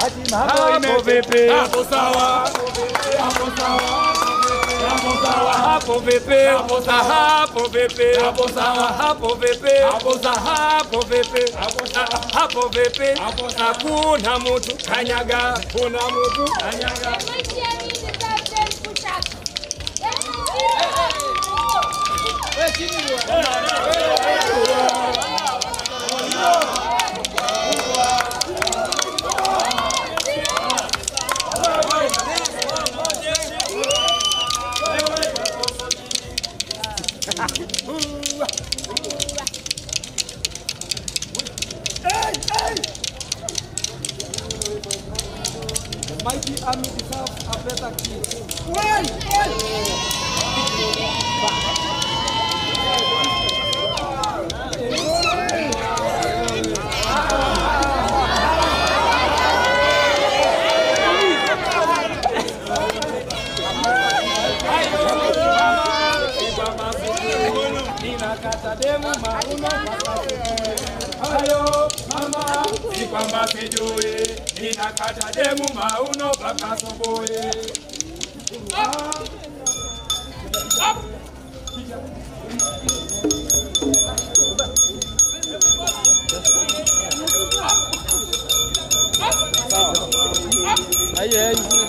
Hapo vipi? Hapo sawa. Hapo sawa. Hapo vipi? Hapo sawa. Hapo vipi? Hapo sawa. Hapo vipi? Hapo sawa. Hapo vipi? Hapo vipi? Hakuna mtu kanyaga, kuna mtu kanyaga. Mighty army deserve a better king. Ninakata akatademu maruno ayo mama ikwamba sijuye. Inakatademu mauno pakasoboye Aí é isso.